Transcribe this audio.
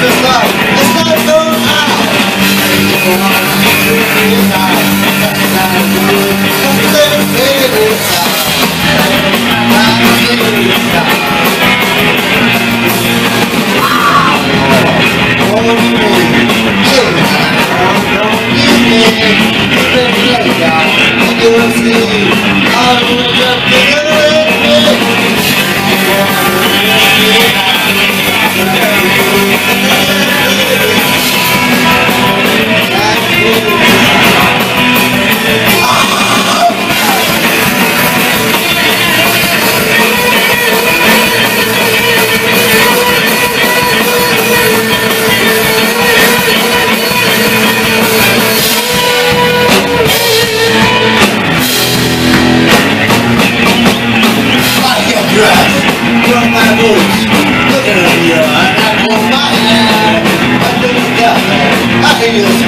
this life. It's not. Looking at you, I got no money. I do got I hear you.